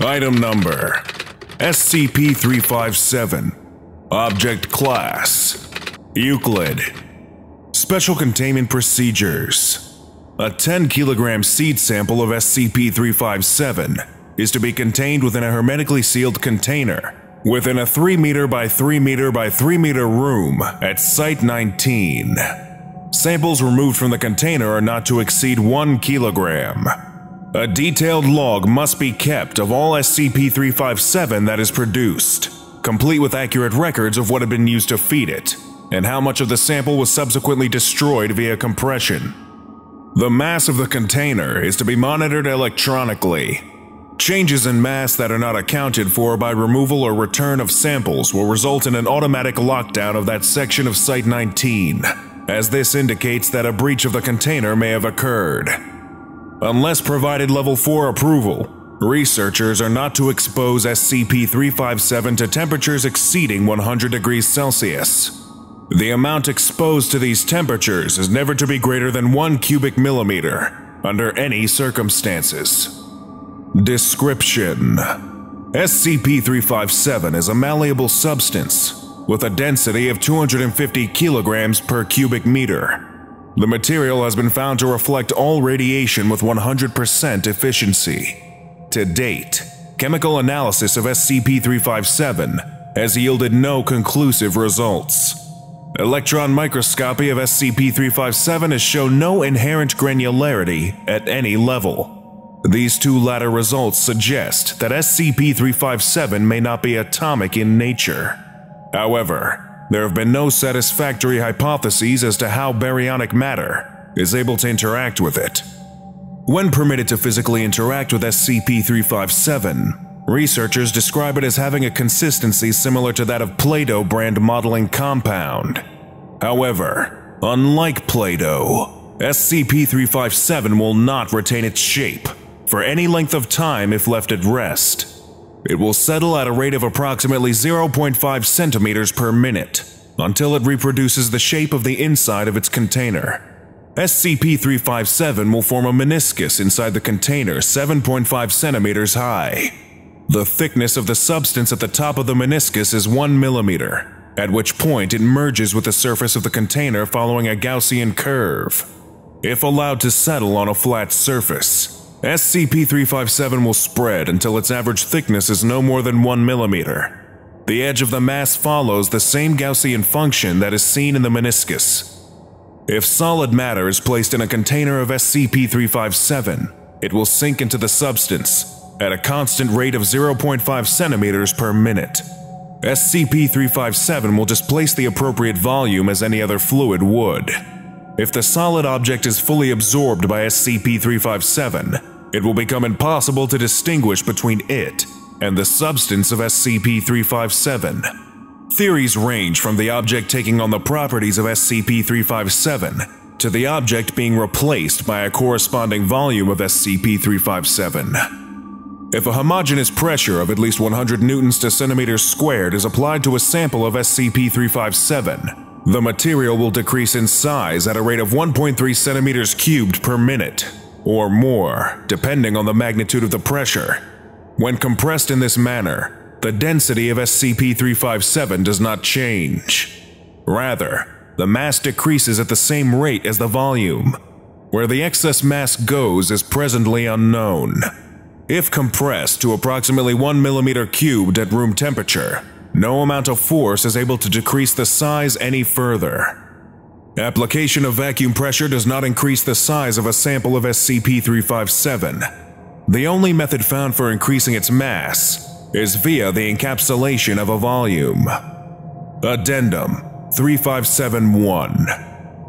Item number SCP 357. Object Class Euclid. Special Containment Procedures A 10 kilogram seed sample of SCP 357 is to be contained within a hermetically sealed container within a 3 meter by 3 meter by 3 meter room at Site 19. Samples removed from the container are not to exceed 1 kilogram. A detailed log must be kept of all SCP-357 that is produced, complete with accurate records of what had been used to feed it, and how much of the sample was subsequently destroyed via compression. The mass of the container is to be monitored electronically. Changes in mass that are not accounted for by removal or return of samples will result in an automatic lockdown of that section of Site 19, as this indicates that a breach of the container may have occurred. Unless provided Level 4 approval, researchers are not to expose SCP-357 to temperatures exceeding 100 degrees Celsius. The amount exposed to these temperatures is never to be greater than 1 cubic millimeter, under any circumstances. Description SCP-357 is a malleable substance with a density of 250 kilograms per cubic meter. The material has been found to reflect all radiation with 100% efficiency. To date, chemical analysis of SCP-357 has yielded no conclusive results. Electron microscopy of SCP-357 has shown no inherent granularity at any level. These two latter results suggest that SCP-357 may not be atomic in nature. However, there have been no satisfactory hypotheses as to how baryonic matter is able to interact with it. When permitted to physically interact with SCP-357, researchers describe it as having a consistency similar to that of Play-Doh brand modeling compound. However, unlike Play-Doh, SCP-357 will not retain its shape for any length of time if left at rest. It will settle at a rate of approximately 0.5 centimeters per minute until it reproduces the shape of the inside of its container. SCP-357 will form a meniscus inside the container 7.5 centimeters high. The thickness of the substance at the top of the meniscus is 1 millimeter, at which point it merges with the surface of the container following a Gaussian curve. If allowed to settle on a flat surface, SCP-357 will spread until its average thickness is no more than 1 millimeter. The edge of the mass follows the same Gaussian function that is seen in the meniscus. If solid matter is placed in a container of SCP-357, it will sink into the substance at a constant rate of 0.5 centimeters per minute. SCP-357 will displace the appropriate volume as any other fluid would. If the solid object is fully absorbed by SCP-357, it will become impossible to distinguish between it and the substance of SCP-357. Theories range from the object taking on the properties of SCP-357 to the object being replaced by a corresponding volume of SCP-357. If a homogeneous pressure of at least 100 newtons to centimeters squared is applied to a sample of SCP-357, the material will decrease in size at a rate of 1.3 centimeters cubed per minute or more, depending on the magnitude of the pressure. When compressed in this manner, the density of SCP-357 does not change. Rather, the mass decreases at the same rate as the volume. Where the excess mass goes is presently unknown. If compressed to approximately 1 millimeter cubed at room temperature, no amount of force is able to decrease the size any further. Application of vacuum pressure does not increase the size of a sample of SCP-357. The only method found for increasing its mass is via the encapsulation of a volume. Addendum 3571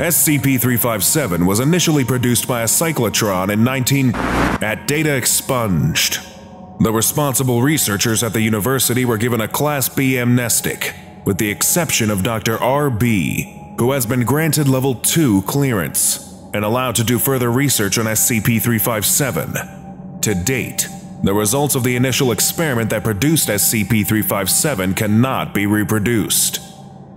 SCP-357 was initially produced by a cyclotron in 19 at data expunged. The responsible researchers at the university were given a Class B amnestic, with the exception of Dr. R.B., who has been granted Level 2 clearance and allowed to do further research on SCP-357. To date, the results of the initial experiment that produced SCP-357 cannot be reproduced.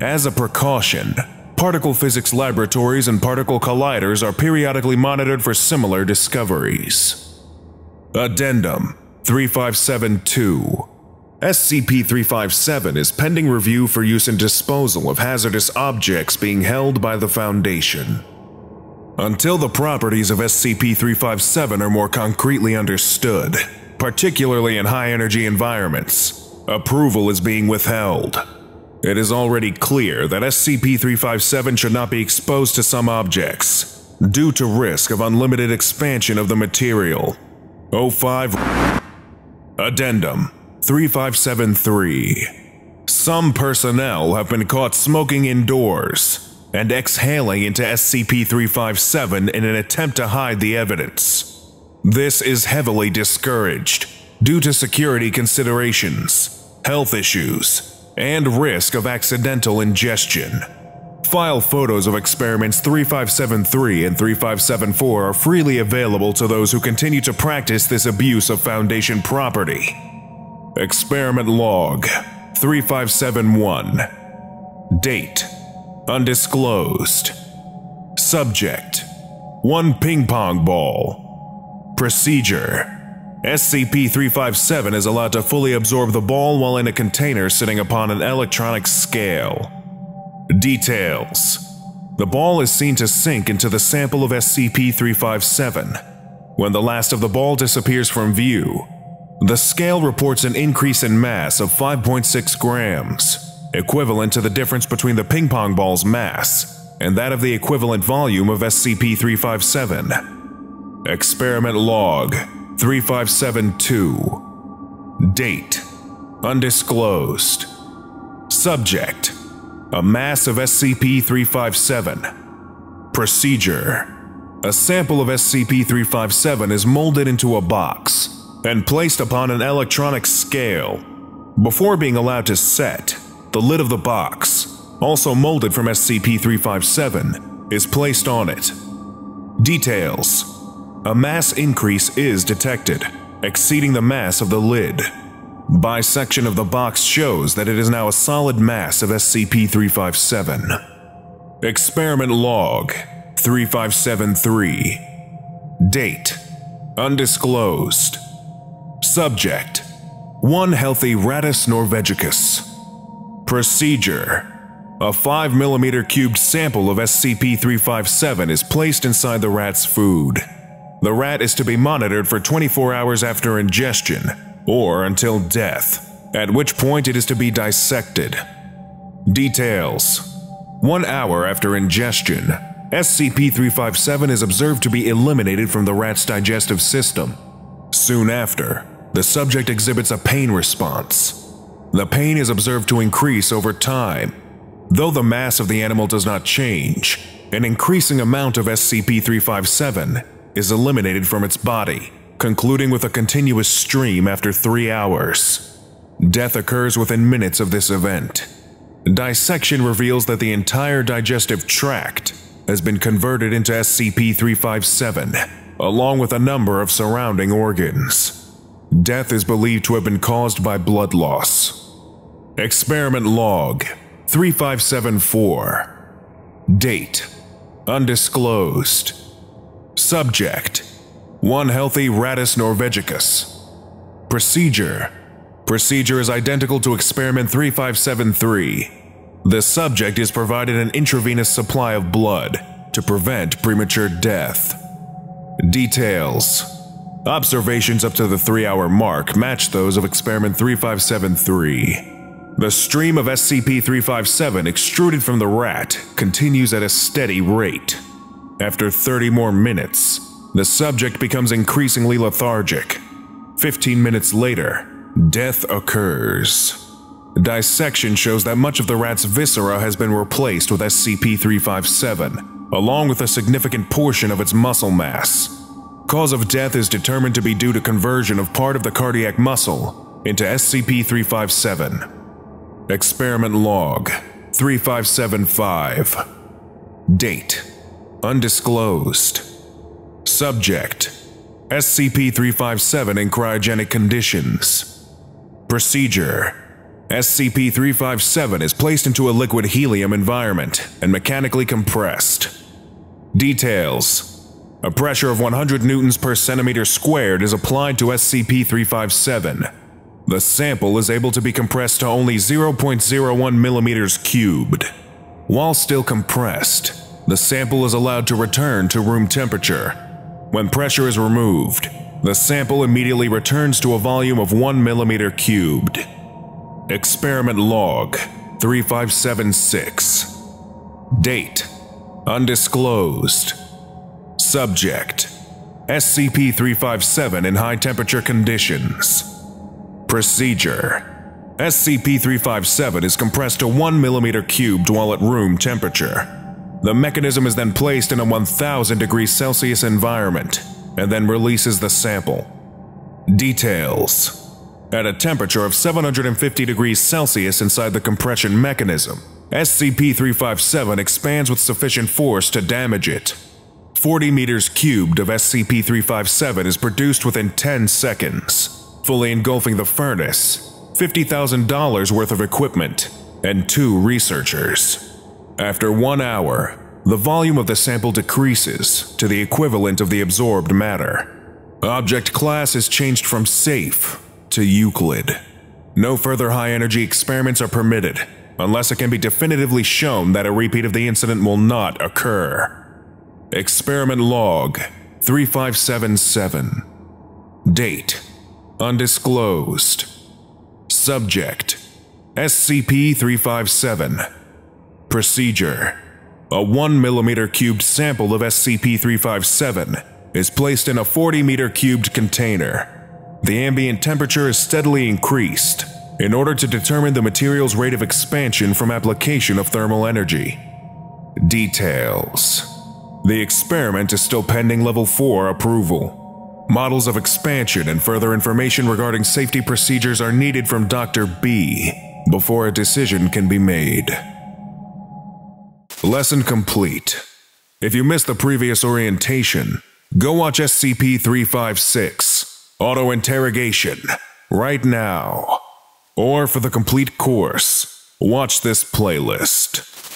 As a precaution, particle physics laboratories and particle colliders are periodically monitored for similar discoveries. Addendum 3572 SCP 357 is pending review for use in disposal of hazardous objects being held by the Foundation. Until the properties of SCP 357 are more concretely understood, particularly in high energy environments, approval is being withheld. It is already clear that SCP 357 should not be exposed to some objects, due to risk of unlimited expansion of the material. 05 Addendum 3573 Some personnel have been caught smoking indoors and exhaling into SCP-357 in an attempt to hide the evidence. This is heavily discouraged due to security considerations, health issues, and risk of accidental ingestion. File photos of experiments 3573 and 3574 are freely available to those who continue to practice this abuse of Foundation property. Experiment Log 3571 Date Undisclosed Subject 1 ping pong ball Procedure SCP-357 is allowed to fully absorb the ball while in a container sitting upon an electronic scale. Details The ball is seen to sink into the sample of SCP-357. When the last of the ball disappears from view, the scale reports an increase in mass of 5.6 grams, equivalent to the difference between the ping pong ball's mass and that of the equivalent volume of SCP-357. Experiment Log 3572 Date. Undisclosed. Subject. A mass of SCP-357. Procedure. A sample of SCP-357 is molded into a box and placed upon an electronic scale. Before being allowed to set, the lid of the box, also molded from SCP-357, is placed on it. Details A mass increase is detected, exceeding the mass of the lid. Bisection of the box shows that it is now a solid mass of SCP-357. Experiment Log 3573 Date Undisclosed Subject One healthy Rattus norvegicus Procedure A 5mm cubed sample of SCP-357 is placed inside the rat's food. The rat is to be monitored for 24 hours after ingestion or until death, at which point it is to be dissected. Details One hour after ingestion, SCP 357 is observed to be eliminated from the rat's digestive system. Soon after, the subject exhibits a pain response. The pain is observed to increase over time. Though the mass of the animal does not change, an increasing amount of SCP 357 is eliminated from its body concluding with a continuous stream after three hours. Death occurs within minutes of this event. Dissection reveals that the entire digestive tract has been converted into SCP-357, along with a number of surrounding organs. Death is believed to have been caused by blood loss. Experiment Log 3574 Date Undisclosed Subject one healthy Rattus norvegicus. Procedure Procedure is identical to Experiment 3573. The subject is provided an intravenous supply of blood to prevent premature death. Details Observations up to the three hour mark match those of Experiment 3573. The stream of SCP 357 extruded from the rat continues at a steady rate. After 30 more minutes, the subject becomes increasingly lethargic. 15 minutes later, death occurs. Dissection shows that much of the rat's viscera has been replaced with SCP-357, along with a significant portion of its muscle mass. Cause of death is determined to be due to conversion of part of the cardiac muscle into SCP-357. Experiment Log 3575 Date Undisclosed Subject SCP-357 in cryogenic conditions. Procedure SCP-357 is placed into a liquid helium environment and mechanically compressed. Details A pressure of 100 newtons per centimeter squared is applied to SCP-357. The sample is able to be compressed to only 0.01 millimeters cubed. While still compressed, the sample is allowed to return to room temperature. When pressure is removed, the sample immediately returns to a volume of 1 millimeter cubed. Experiment Log 3576 Date Undisclosed Subject SCP-357 in high temperature conditions Procedure SCP-357 is compressed to 1 millimeter cubed while at room temperature. The mechanism is then placed in a 1000 degrees Celsius environment and then releases the sample. Details At a temperature of 750 degrees Celsius inside the compression mechanism, SCP-357 expands with sufficient force to damage it. 40 meters cubed of SCP-357 is produced within 10 seconds, fully engulfing the furnace, $50,000 worth of equipment, and two researchers. After one hour, the volume of the sample decreases to the equivalent of the absorbed matter. Object class is changed from safe to Euclid. No further high energy experiments are permitted unless it can be definitively shown that a repeat of the incident will not occur. Experiment Log 3577 Date Undisclosed. Subject SCP 357 Procedure. A 1 mm cubed sample of SCP-357 is placed in a 40 meter cubed container. The ambient temperature is steadily increased in order to determine the material's rate of expansion from application of thermal energy. Details The experiment is still pending Level 4 approval. Models of expansion and further information regarding safety procedures are needed from Dr. B before a decision can be made. Lesson complete. If you missed the previous orientation, go watch SCP 356 Auto Interrogation right now. Or for the complete course, watch this playlist.